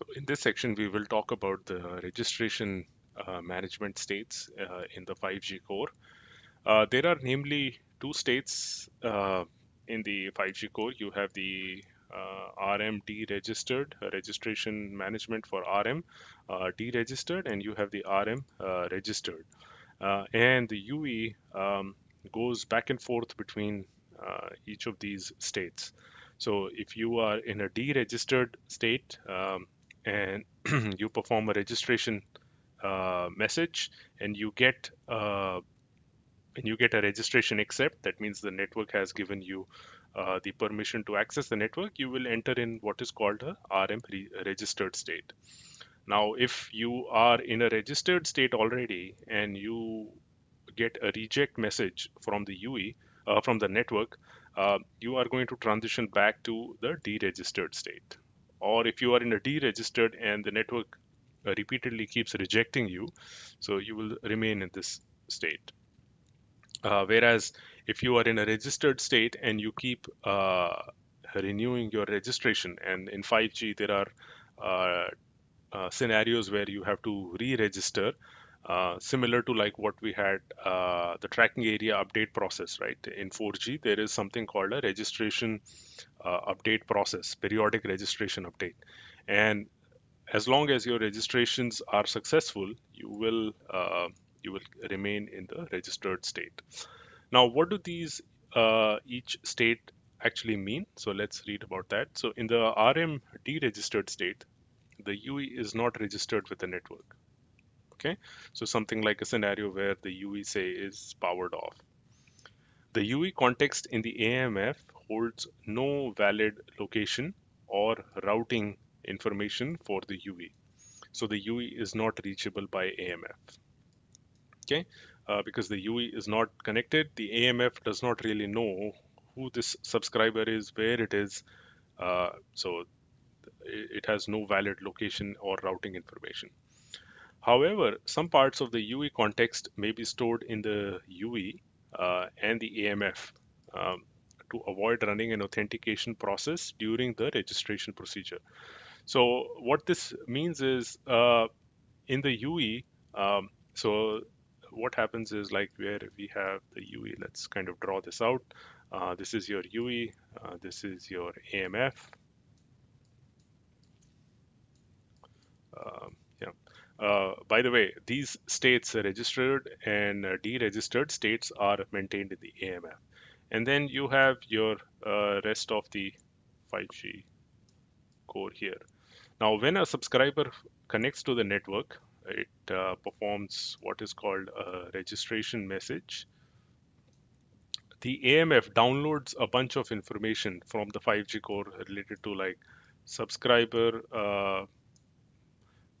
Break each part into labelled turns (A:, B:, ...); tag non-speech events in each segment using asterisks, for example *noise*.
A: So in this section, we will talk about the registration uh, management states uh, in the 5G core. Uh, there are namely two states uh, in the 5G core. You have the uh, RM deregistered uh, registration management for RM deregistered, and you have the RM registered. and the UE um, goes back and forth between each of these states. So if you are in a deregistered state, um, and *clears throat* you perform a registration uh, message and you get uh, and you get a registration accept that means the network has given you uh, the permission to access the network you will enter in what is called a rm re registered state. Now if you are in a registered state already and you get a reject message from the ue uh, from the network uh, you are going to transition back to the deregistered state or if you are in a deregistered and the network uh, repeatedly keeps rejecting you, so you will remain in this state. Uh, whereas if you are in a registered state and you keep uh, renewing your registration, and in 5G there are uh, uh, scenarios where you have to re-register uh, similar to like what we had uh, the tracking area update process right? In 4g there is something called a registration uh, update process periodic registration update. And as long as your registrations are successful you will uh, you will remain in the registered state. Now what do these uh, each state actually mean? So let's read about that. So in the rm deregistered state the ue is not registered with the network okay? So something like a scenario where the UE say is powered off. The UE context in the AMF holds no valid location or routing information for the UE so the UE is not reachable by AMF okay? Uh, because the UE is not connected the AMF does not really know who this subscriber is where it is. Uh, so it has no valid location or routing information However, some parts of the UE context may be stored in the UE uh, and the AMF um, to avoid running an authentication process during the registration procedure. So what this means is uh, in the UE, um, so what happens is like where we have the UE, let's kind of draw this out. Uh, this is your UE, uh, this is your AMF. Um, uh, by the way, these states registered and uh, deregistered states are maintained in the AMF. And then you have your uh, rest of the 5G core here. Now, when a subscriber connects to the network, it uh, performs what is called a registration message. The AMF downloads a bunch of information from the 5G core related to like subscriber uh,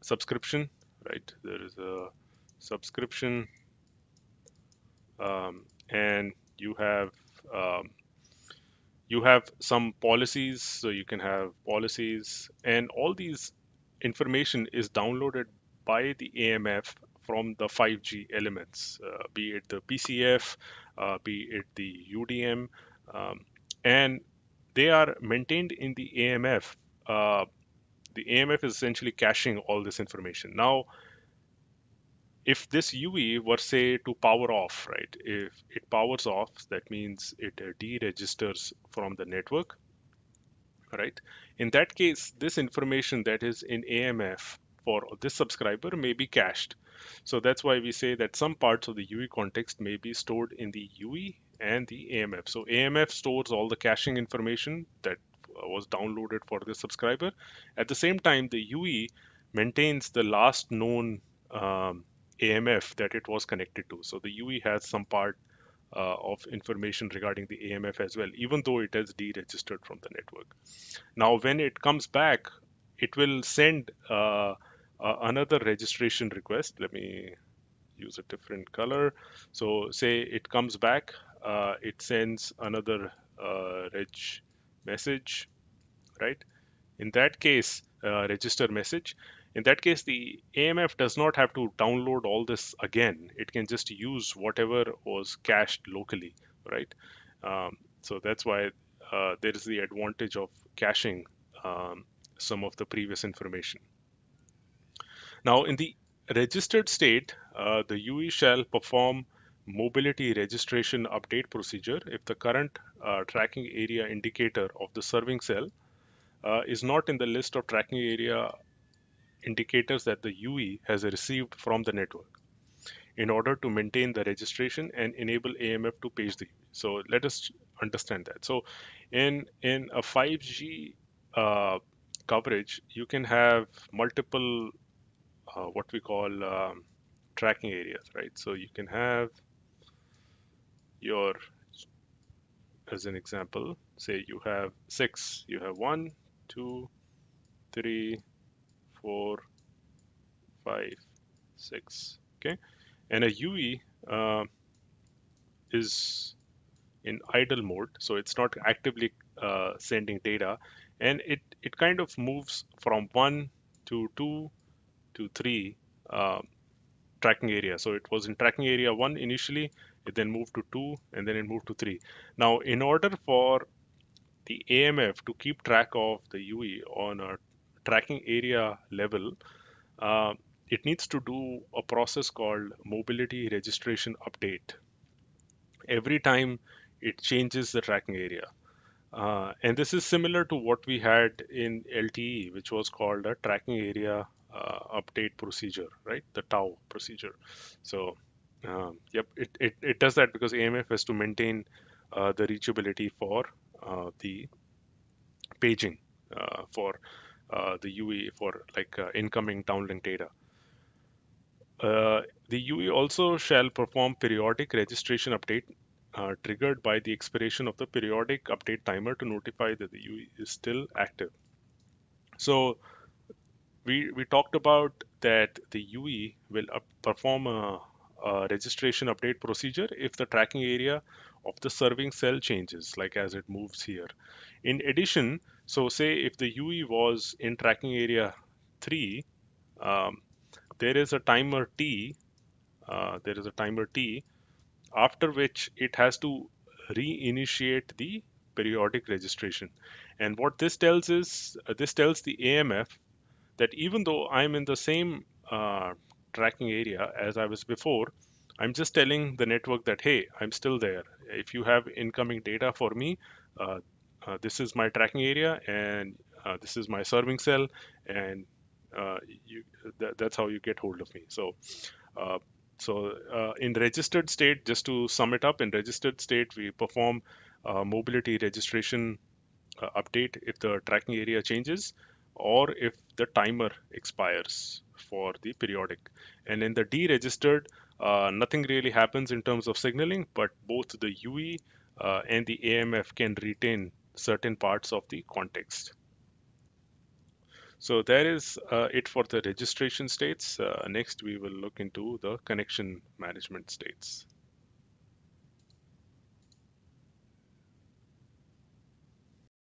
A: subscription right? There is a subscription um, and you have um, you have some policies so you can have policies and all these information is downloaded by the AMF from the 5G elements uh, be it the PCF uh, be it the UDM um, and they are maintained in the AMF uh, the AMF is essentially caching all this information. Now, if this UE were say to power off, right? If it powers off, that means it uh, deregisters from the network, right? In that case, this information that is in AMF for this subscriber may be cached. So that's why we say that some parts of the UE context may be stored in the UE and the AMF. So AMF stores all the caching information that was downloaded for the subscriber. At the same time, the UE maintains the last known um, AMF that it was connected to. So the UE has some part uh, of information regarding the AMF as well, even though it has deregistered from the network. Now, when it comes back, it will send uh, uh, another registration request. Let me use a different color. So say it comes back, uh, it sends another uh, reg message, right? In that case, uh, register message. In that case, the AMF does not have to download all this again. It can just use whatever was cached locally, right? Um, so that's why uh, there is the advantage of caching um, some of the previous information. Now, in the registered state, uh, the UE shall perform mobility registration update procedure if the current uh, tracking area indicator of the serving cell uh, is not in the list of tracking area indicators that the UE has received from the network in order to maintain the registration and enable AMF to page the UE. So let us understand that. So in in a 5G uh, coverage, you can have multiple uh, what we call um, tracking areas, right? So you can have your, as an example, say you have six, you have one, two, three, four, five, six, okay? And a UE uh, is in idle mode, so it's not actively uh, sending data, and it, it kind of moves from one to two to three uh, tracking area. So it was in tracking area one initially, it then moved to two, and then it moved to three. Now, in order for the AMF to keep track of the UE on a tracking area level, uh, it needs to do a process called mobility registration update every time it changes the tracking area. Uh, and this is similar to what we had in LTE, which was called a tracking area uh, update procedure, right? The TAU procedure. So, um, yep, it, it, it does that because AMF has to maintain uh, the reachability for the paging uh, for uh, the UE for like uh, incoming downlink data. the UE also shall perform periodic registration update uh, triggered by the expiration of the periodic update timer to notify that the UE is still active. So we, we talked about that the UE will up, perform a, a, registration update procedure if the tracking area of the serving cell changes, like as it moves here. In addition, so say if the UE was in tracking area 3, um, there is a timer T, uh, there is a timer T, after which it has to reinitiate the periodic registration. And what this tells is, uh, this tells the AMF that even though I'm in the same uh, tracking area as I was before, I'm just telling the network that, hey, I'm still there. If you have incoming data for me, uh, uh, this is my tracking area and uh, this is my serving cell and uh, you, th that's how you get hold of me. So, uh, so in registered state, just to sum it up, in registered state, we perform mobility registration update if the tracking area changes or if the timer expires for the periodic. And in the deregistered, uh, nothing really happens in terms of signaling, but both the UE uh, and the AMF can retain certain parts of the context. So that is uh, it for the registration states. Uh, next, we will look into the connection management states.